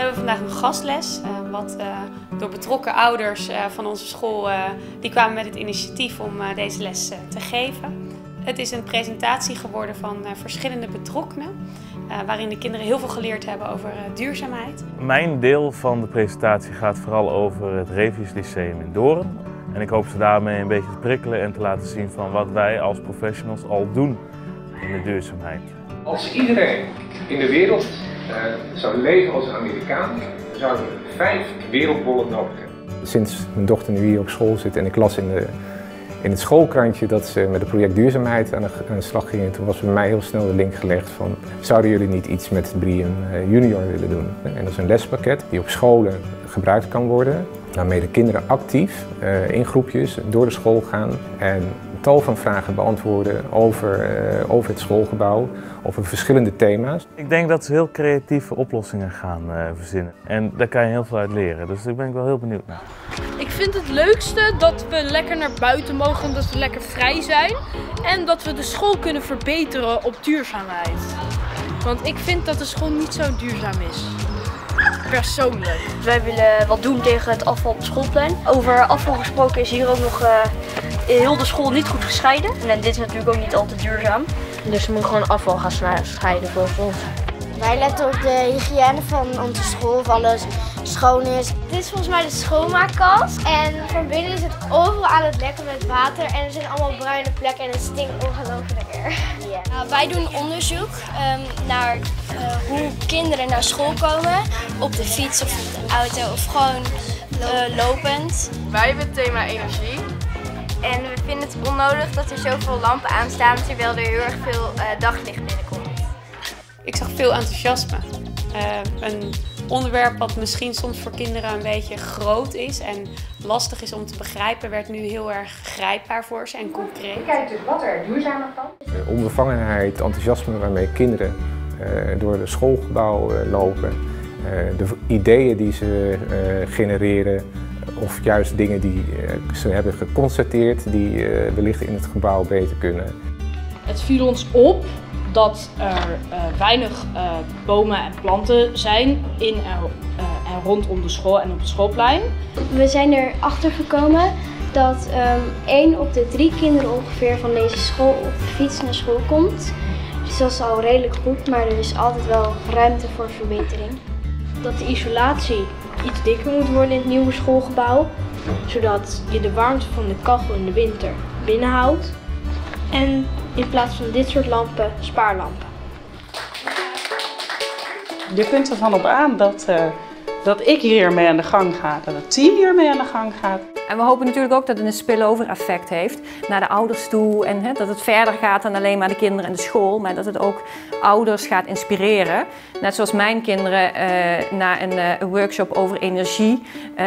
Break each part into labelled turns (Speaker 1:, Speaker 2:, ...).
Speaker 1: We hebben vandaag een gastles, uh, wat uh, door betrokken ouders uh, van onze school, die kwamen met het initiatief om deze les te geven. Het is een presentatie geworden van verschillende betrokkenen, waarin de kinderen heel veel geleerd hebben over duurzaamheid.
Speaker 2: Mijn deel van de presentatie gaat vooral over het Revius Lyceum in Doorn. En ik hoop ze daarmee een beetje te prikkelen en te laten zien van wat wij als professionals al doen in de duurzaamheid.
Speaker 3: Als iedereen in de wereld uh, zou leven als een Amerikaan, dan zouden we vijf wereldbollen nodig hebben.
Speaker 4: Sinds mijn dochter nu hier op school zit en ik las in, de, in het schoolkrantje dat ze met het project duurzaamheid aan de, slag gingen, toen was bij mij heel snel de link gelegd van zouden jullie niet iets met Brian uh, Junior willen doen? En dat is een lespakket die op scholen gebruikt kan worden, waarmee de kinderen actief uh, in groepjes door de school gaan en tal van vragen beantwoorden over, uh, over het schoolgebouw, over verschillende thema's.
Speaker 2: Ik denk dat ze heel creatieve oplossingen gaan uh, verzinnen. En daar kan je heel veel uit leren, dus daar ben ik wel heel benieuwd naar.
Speaker 5: Ik vind het leukste dat we lekker naar buiten mogen, dat we lekker vrij zijn. En dat we de school kunnen verbeteren op duurzaamheid. Want ik vind dat de school niet zo duurzaam is persoonlijk.
Speaker 6: Wij willen wat doen tegen het afval op het schoolplein. Over afval gesproken is hier ook nog uh, heel de school niet goed gescheiden. En dit is natuurlijk ook niet altijd duurzaam.
Speaker 7: Dus we moeten gewoon afval gaan scheiden volgens ons.
Speaker 8: Wij letten op de hygiëne van onze school, of alles schoon is.
Speaker 9: Dit is volgens mij de schoonmaakkast. En van binnen is het overal aan het lekken met water. En er zijn allemaal bruine plekken en het stinkt ongelooflijk.
Speaker 10: Yeah. Nou, wij doen onderzoek um, naar uh, hoe kinderen naar school komen. Op de fiets of op de auto of gewoon uh, lopend.
Speaker 11: Wij hebben het thema energie.
Speaker 12: En we vinden het onnodig dat er zoveel lampen aanstaan terwijl er heel erg veel uh, daglicht binnenkomt.
Speaker 1: Ik zag veel enthousiasme. een onderwerp wat misschien soms voor kinderen een beetje groot is en lastig is om te begrijpen, werd nu heel erg grijpbaar voor ze en concreet.
Speaker 13: Kijk dus wat er duurzamer kan.
Speaker 4: De onbevangenheid, enthousiasme waarmee kinderen uh, door het schoolgebouw uh, lopen, uh, de ideeën die ze genereren, of juist dingen die ze hebben geconstateerd die wellicht in het gebouw beter kunnen.
Speaker 5: Het viel ons op dat er uh, weinig uh, bomen en planten zijn in en, uh, en, rondom de school en op het schoolplein.
Speaker 9: We zijn erachter gekomen dat um, één op de drie kinderen ongeveer van deze school op de fiets naar school komt. Dus dat is al redelijk goed, maar er is altijd wel ruimte voor verbetering.
Speaker 5: Dat de isolatie iets dikker moet worden in het nieuwe schoolgebouw, zodat je de warmte van de kachel in de winter binnenhoudt. En in plaats van dit soort lampen, spaarlampen.
Speaker 14: Je kunt ervan op aan dat, uh, dat ik hiermee aan de gang ga, dat het team hiermee aan de gang gaat.
Speaker 15: En we hopen natuurlijk ook dat het een spillover effect heeft naar de ouders toe. En hè, dat het verder gaat dan alleen maar de kinderen en de school. Maar dat het ook ouders gaat inspireren. Net zoals mijn kinderen uh, na een uh, workshop over energie. Uh,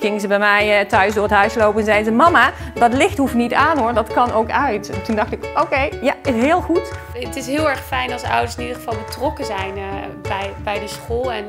Speaker 15: gingen ze bij mij thuis door het huis lopen en zeiden ze... Mama, dat licht hoeft niet aan hoor, dat kan ook uit. En toen dacht ik, oké, okay, ja, heel goed.
Speaker 1: Het is heel erg fijn als ouders in ieder geval betrokken zijn bij, bij de school. En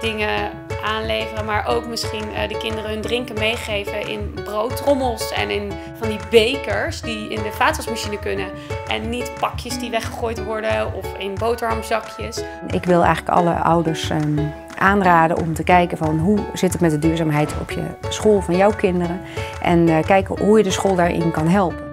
Speaker 1: dingen aanleveren, maar ook misschien uh, de kinderen hun drinken meegeven in broodtrommels en in van die bekers die in de vaatwasmachine kunnen. En niet pakjes die weggegooid worden of in boterhamzakjes.
Speaker 15: Ik wil eigenlijk alle ouders um, aanraden om te kijken van hoe zit het met de duurzaamheid op je school van jouw kinderen. En uh, kijken hoe je de school daarin kan helpen.